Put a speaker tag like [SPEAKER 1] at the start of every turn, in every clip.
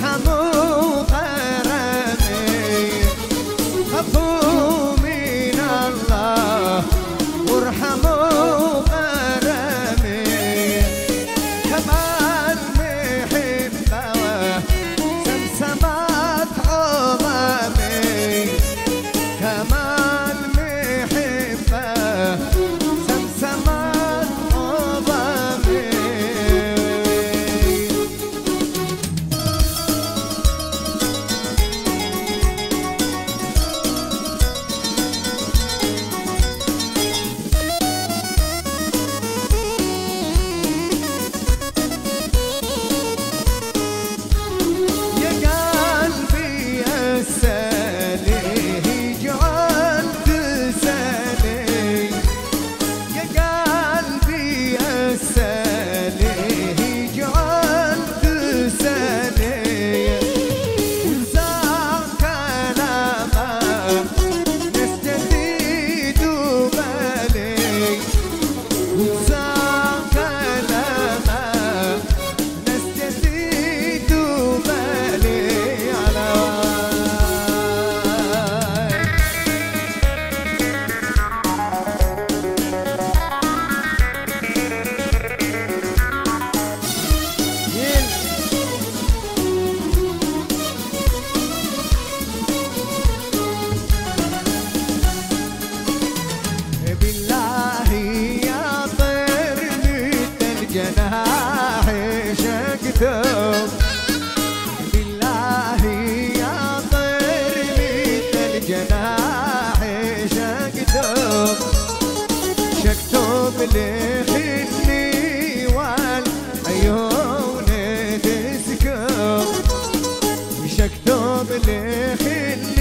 [SPEAKER 1] 浜 جناحي شقته بالله يا طير مثل جناحي شكتب شقته بالخني والعيون تسكب شقته بالخني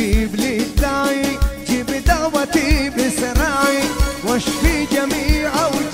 [SPEAKER 1] جيب لي الداعي جيب دعوتي بسراعي واشفي جميع أولادي.